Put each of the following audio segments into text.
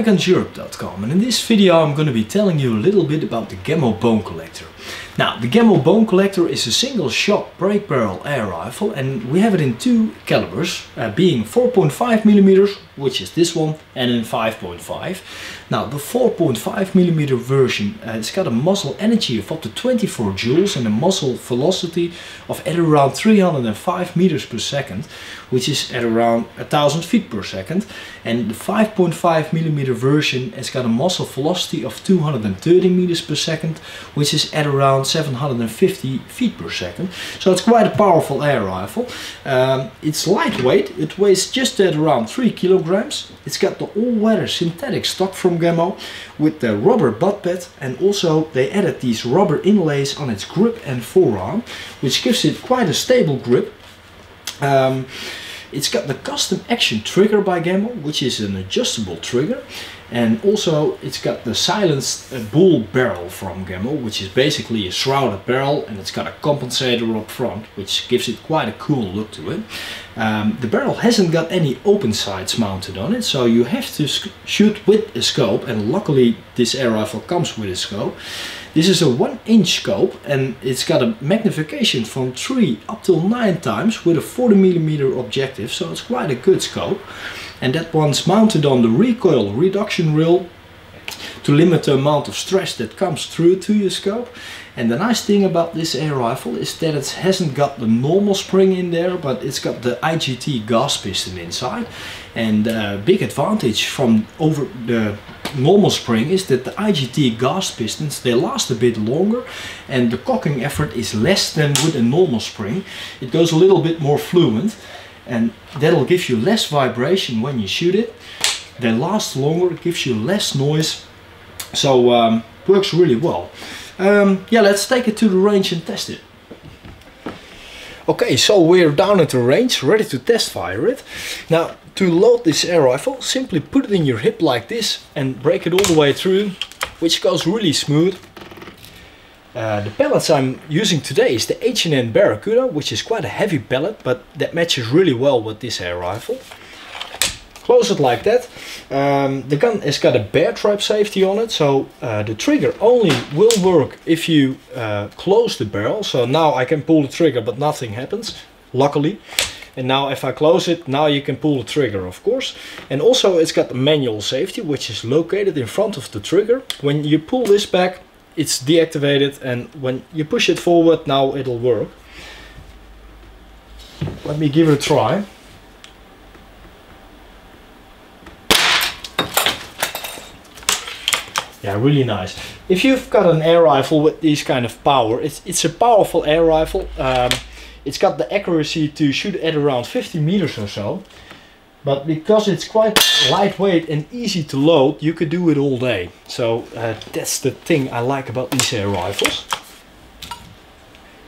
GunGunsEurope.com and in this video I'm going to be telling you a little bit about the Gamo Bone Collector. Now the Gamo Bone Collector is a single shot break barrel air rifle and we have it in two calibers uh, being 4.5 millimeters which is this one and in 5.5. Now the 4.5 millimeter version uh, it's got a muzzle energy of up to 24 joules and a muzzle velocity of at around 305 meters per second which is at around 1000 feet per second. And the 5.5 millimeter version has got a muzzle velocity of 230 meters per second which is at around 750 feet per second. So it's quite a powerful air rifle. Um, it's lightweight. It weighs just at around 3 kilograms it's got the all-weather synthetic stock from Gamo with the rubber butt pad and also they added these rubber inlays on its grip and forearm which gives it quite a stable grip um, it's got the custom action trigger by Gamo, which is an adjustable trigger. And also it's got the silenced uh, bull barrel from Gamo, which is basically a shrouded barrel and it's got a compensator up front, which gives it quite a cool look to it. Um, the barrel hasn't got any open sights mounted on it, so you have to shoot with a scope and luckily this air rifle comes with a scope. This is a 1 inch scope and it's got a magnification from 3 up till 9 times with a 40mm objective so it's quite a good scope and that one's mounted on the recoil reduction rail to limit the amount of stress that comes through to your scope. And the nice thing about this air rifle is that it hasn't got the normal spring in there but it's got the IGT gas piston inside. And a big advantage from over the normal spring is that the IGT gas pistons they last a bit longer and the cocking effort is less than with a normal spring. It goes a little bit more fluent and that'll give you less vibration when you shoot it they last longer it gives you less noise so um, works really well um, yeah let's take it to the range and test it Okay, so we're down at the range, ready to test fire it. Now, to load this air rifle, simply put it in your hip like this and break it all the way through, which goes really smooth. Uh, the pellets I'm using today is the H&N Barracuda, which is quite a heavy pellet, but that matches really well with this air rifle close it like that. Um, the gun has got a bear trap safety on it, so uh, the trigger only will work if you uh, close the barrel. So now I can pull the trigger, but nothing happens, luckily. And now if I close it, now you can pull the trigger, of course. And also it's got manual safety, which is located in front of the trigger. When you pull this back, it's deactivated, and when you push it forward, now it'll work. Let me give it a try. Yeah, really nice. If you've got an air rifle with this kind of power, it's, it's a powerful air rifle. Um, it's got the accuracy to shoot at around 50 meters or so. But because it's quite lightweight and easy to load, you could do it all day. So uh, that's the thing I like about these air rifles.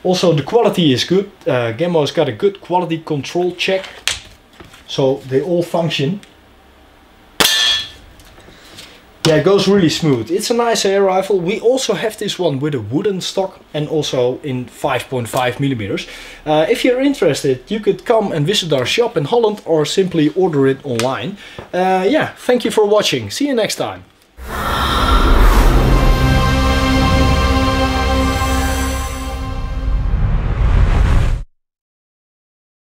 Also the quality is good. Uh, Gamo's got a good quality control check. So they all function yeah, it goes really smooth. It's a nice air rifle. We also have this one with a wooden stock and also in 5.5 millimeters. Uh, if you're interested, you could come and visit our shop in Holland or simply order it online. Uh, yeah, thank you for watching. See you next time.